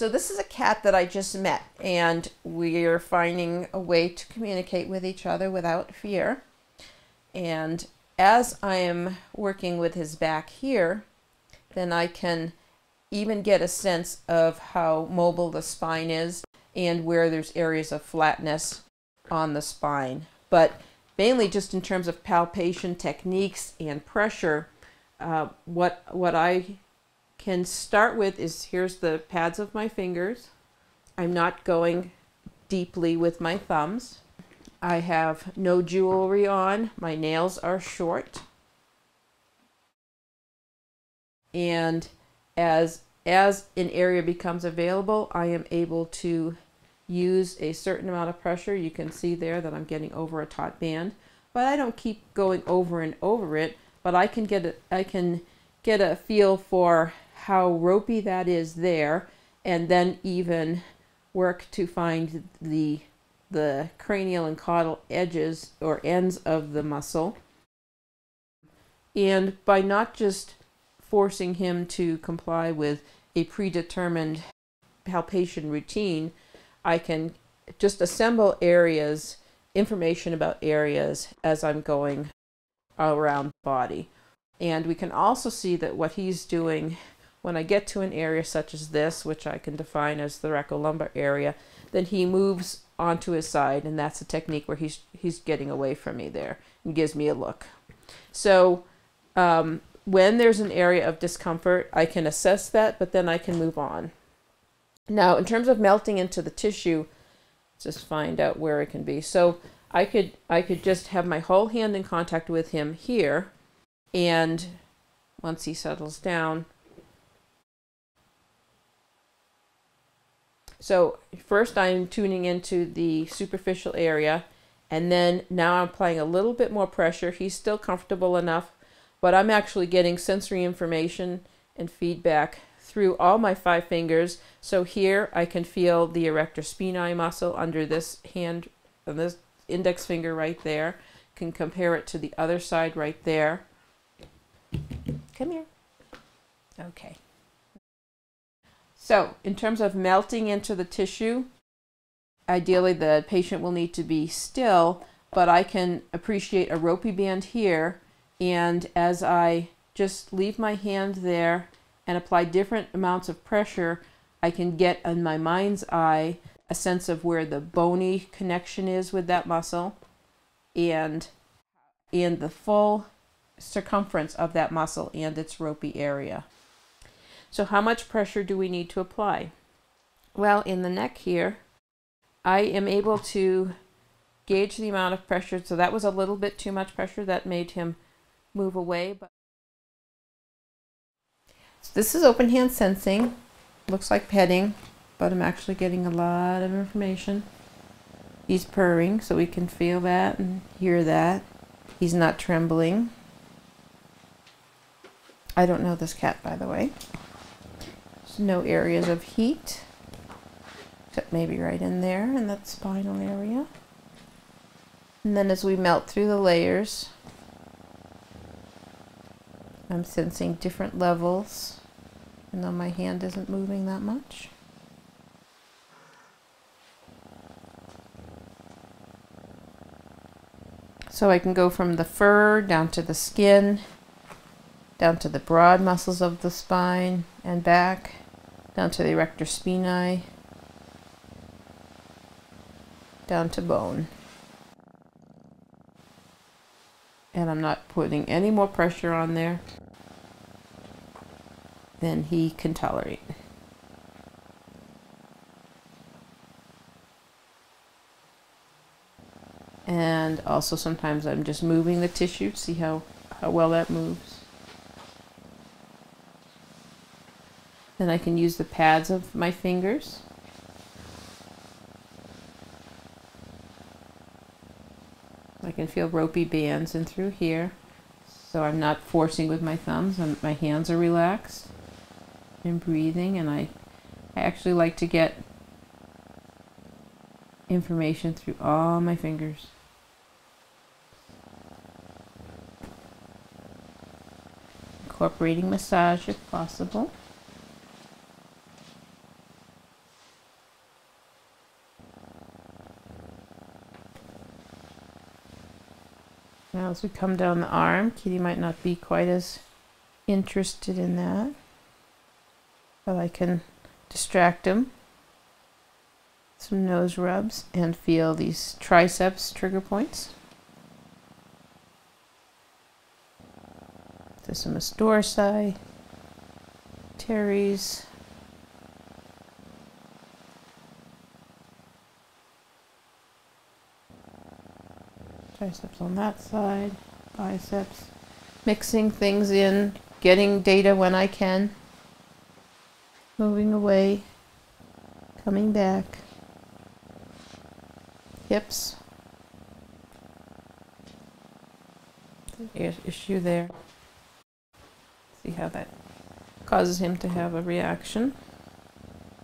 So this is a cat that I just met, and we're finding a way to communicate with each other without fear. And as I am working with his back here, then I can even get a sense of how mobile the spine is and where there's areas of flatness on the spine. But mainly just in terms of palpation techniques and pressure, uh, what what I can start with is here's the pads of my fingers. I'm not going deeply with my thumbs. I have no jewelry on. My nails are short. And as as an area becomes available, I am able to use a certain amount of pressure. You can see there that I'm getting over a taut band, but I don't keep going over and over it, but I can get a, I can get a feel for how ropey that is there and then even work to find the the cranial and caudal edges or ends of the muscle. And by not just forcing him to comply with a predetermined palpation routine i can just assemble areas information about areas as i'm going around the body. And we can also see that what he's doing when I get to an area such as this, which I can define as the thoracolumbar area, then he moves onto his side, and that's a technique where he's he's getting away from me there and gives me a look. So um, when there's an area of discomfort, I can assess that, but then I can move on. Now, in terms of melting into the tissue, just find out where it can be. So I could I could just have my whole hand in contact with him here, and once he settles down, So first I'm tuning into the superficial area and then now I'm applying a little bit more pressure. He's still comfortable enough, but I'm actually getting sensory information and feedback through all my five fingers. So here I can feel the erector spinae muscle under this hand, and this index finger right there. Can compare it to the other side right there. Come here. Okay. So in terms of melting into the tissue, ideally the patient will need to be still, but I can appreciate a ropey band here. And as I just leave my hand there and apply different amounts of pressure, I can get in my mind's eye a sense of where the bony connection is with that muscle and and the full circumference of that muscle and its ropey area. So how much pressure do we need to apply? Well, in the neck here, I am able to gauge the amount of pressure. So that was a little bit too much pressure. That made him move away. But so this is open hand sensing. Looks like petting, but I'm actually getting a lot of information. He's purring, so we can feel that and hear that. He's not trembling. I don't know this cat, by the way no areas of heat, except maybe right in there in that spinal area. And then as we melt through the layers, I'm sensing different levels, and though my hand isn't moving that much. So I can go from the fur down to the skin, down to the broad muscles of the spine and back, down to the erector spinae, down to bone. And I'm not putting any more pressure on there than he can tolerate. And also sometimes I'm just moving the tissue, see how, how well that moves. Then I can use the pads of my fingers. I can feel ropey bands in through here. So I'm not forcing with my thumbs. and my hands are relaxed and breathing. And I, I actually like to get information through all my fingers. Incorporating massage if possible. Now, as we come down the arm, Kitty might not be quite as interested in that, but I can distract him. Some nose rubs and feel these triceps trigger points. Latissimus dorsi, teres. Triceps on that side, biceps. Mixing things in, getting data when I can. Moving away, coming back. Hips. issue there. See how that causes him to have a reaction.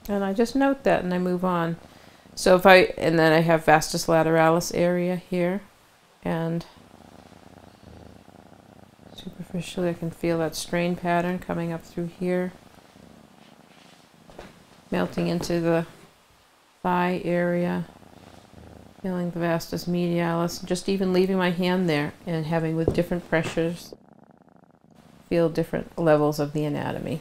And I just note that and I move on. So if I, and then I have vastus lateralis area here and superficially I can feel that strain pattern coming up through here melting into the thigh area feeling the vastus medialis just even leaving my hand there and having with different pressures feel different levels of the anatomy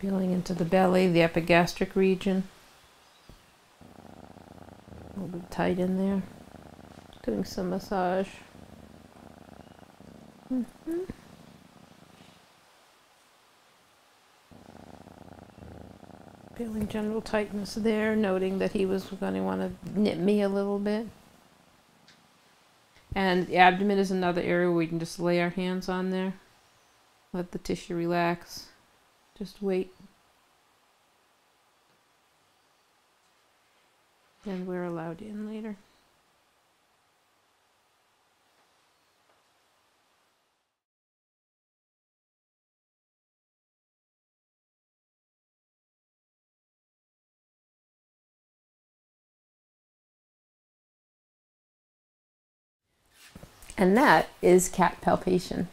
Feeling into the belly, the epigastric region. A little bit tight in there. Doing some massage. Mm -hmm. Feeling general tightness there, noting that he was going to want to knit me a little bit. And the abdomen is another area where we can just lay our hands on there. Let the tissue relax. Just wait. And we're allowed in later. And that is cat palpation.